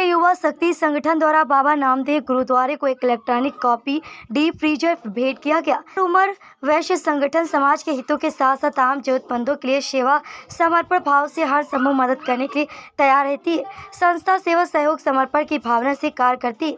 युवा शक्ति संगठन द्वारा बाबा नामदेव गुरुद्वारे को एक इलेक्ट्रॉनिक कॉपी डीप फ्रीजर भेंट किया गया। उमर वैश्य संगठन समाज के हितों के साथ साथ आम जरूरतमंदों के लिए सेवा, समर्पण भाव से हर संभव मदद करने के लिए तैयार रहती है। संस्था सेवा सहयोग समर्पण की भावना से कार्य करती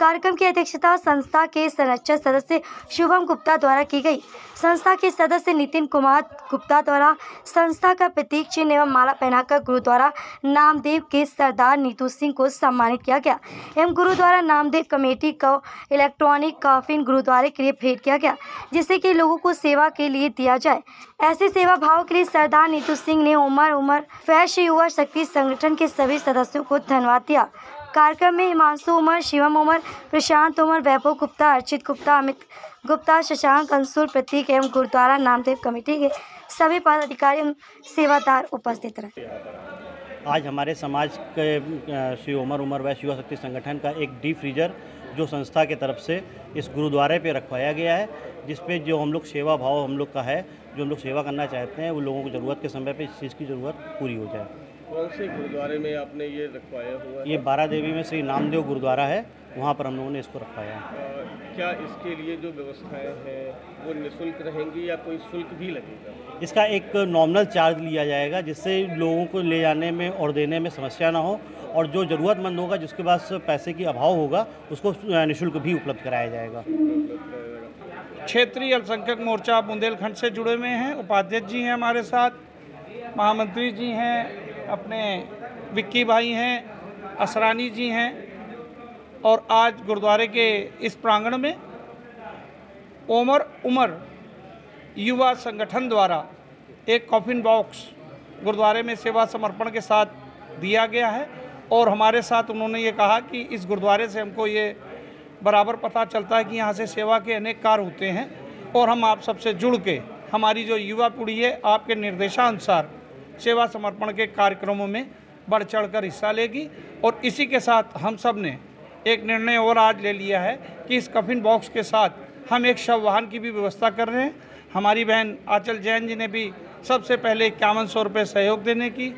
कार्यक्रम की अध्यक्षता संस्था के संरक्षक सदस्य शुभम गुप्ता द्वारा की गई। संस्था के सदस्य नितिन कुमार गुप्ता द्वारा संस्था का प्रतीक चिन्ह एवं माला पहनाकर गुरुद्वारा नामदेव के सरदार नीतू सिंह को सम्मानित किया गया। एवं गुरुद्वारा नामदेव कमेटी को इलेक्ट्रॉनिक कॉफिन गुरुद्वारे के लिए भेंट किया गया, जिससे कि लोगों को सेवा के लिए दिया जाए। ऐसे सेवा भाव के लिए सरदार नीतू सिंह ने उमर उमर, फैश युवा शक्ति संगठन के सभी सदस्यों को धन्यवाद दिया। कार्यक्रम में हिमांशु उमर, शिवम उमर, प्रशांत उमर, वैभव गुप्ता, अर्चित गुप्ता, अमित गुप्ता, शशांक अंशुल प्रतीक एवं गुरुद्वारा नामदेव कमेटी के सभी पदाधिकारी सेवादार उपस्थित रहे। आज हमारे समाज के श्री उमर उमर वैश्य युवा शक्ति संगठन का एक डी फ्रीजर जो संस्था के तरफ़ से इस गुरुद्वारे पे रखवाया गया है जिस पे जो हम लोग सेवा भाव हम लोग का है, जो हम लोग सेवा करना चाहते हैं वो लोगों को ज़रूरत के समय पे इस चीज़ की ज़रूरत पूरी हो जाए। कौन से गुरुद्वारे में आपने ये रखवाया हुआ है ये बारा देवी में श्री नामदेव गुरुद्वारा है वहाँ पर हम लोगों ने इसको रखवाया है। क्या इसके लिए जो व्यवस्थाएँ हैं वो निःशुल्क रहेंगी या कोई शुल्क भी लगेगा? इसका एक नॉमिनल चार्ज लिया जाएगा जिससे लोगों को ले जाने में और देने में समस्या ना हो और जो ज़रूरतमंद होगा जिसके पास पैसे की अभाव होगा उसको निःशुल्क भी उपलब्ध कराया जाएगा। क्षेत्रीय अल्पसंख्यक मोर्चा बुंदेलखंड से जुड़े हुए हैं उपाध्यक्ष जी हैं हमारे साथ महामंत्री जी हैं अपने विक्की भाई हैं, असरानी जी हैं, और आज गुरुद्वारे के इस प्रांगण में ओमर उमर युवा संगठन द्वारा एक कॉफिन बॉक्स गुरुद्वारे में सेवा समर्पण के साथ दिया गया है, और हमारे साथ उन्होंने ये कहा कि इस गुरुद्वारे से हमको ये बराबर पता चलता है कि यहाँ से सेवा के अनेक कार्य होते हैं, और हम आप सबसे जुड़ के हमारी जो युवा पीढ़ी है, आपके निर्देशानुसार सेवा समर्पण के कार्यक्रमों में बढ़ चढ़ कर हिस्सा लेगी और इसी के साथ हम सबने एक निर्णय और आज ले लिया है कि इस कफिन बॉक्स के साथ हम एक शव वाहन की भी व्यवस्था कर रहे हैं। हमारी बहन आचल जैन जी ने भी सबसे पहले इक्यावन सौ रुपये सहयोग देने की